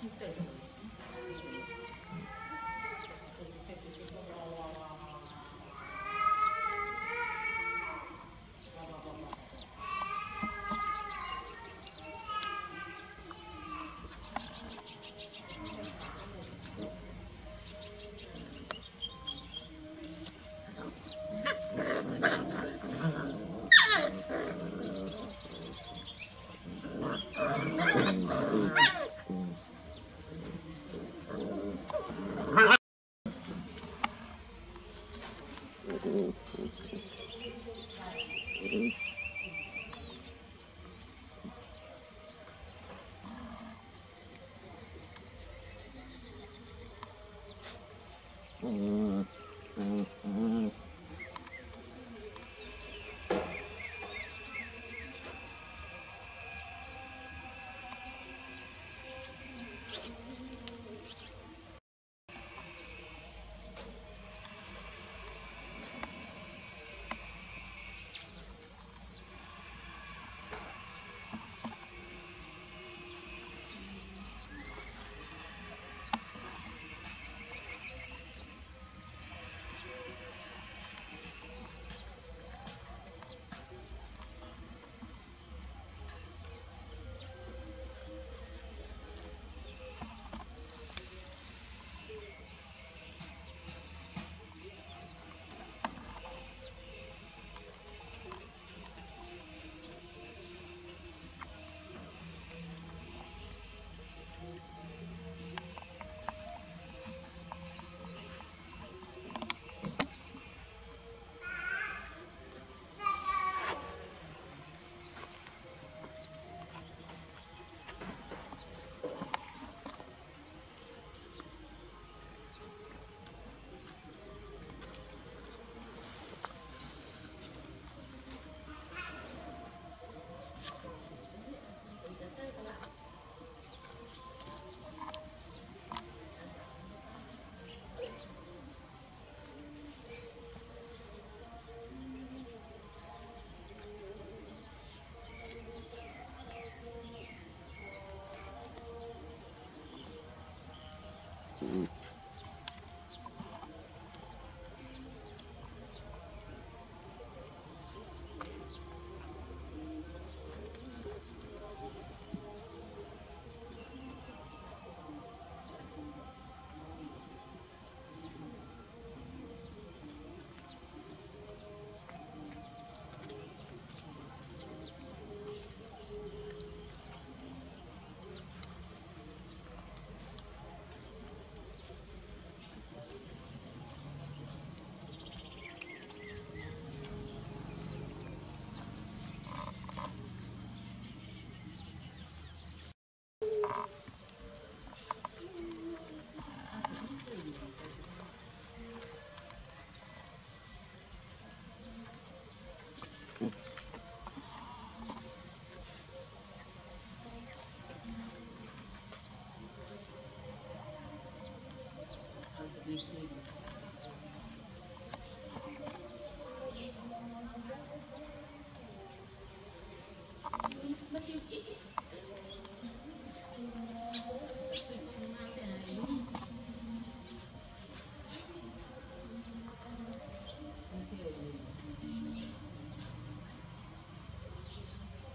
期再。Mm-hmm. mm-hmm.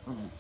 Oh.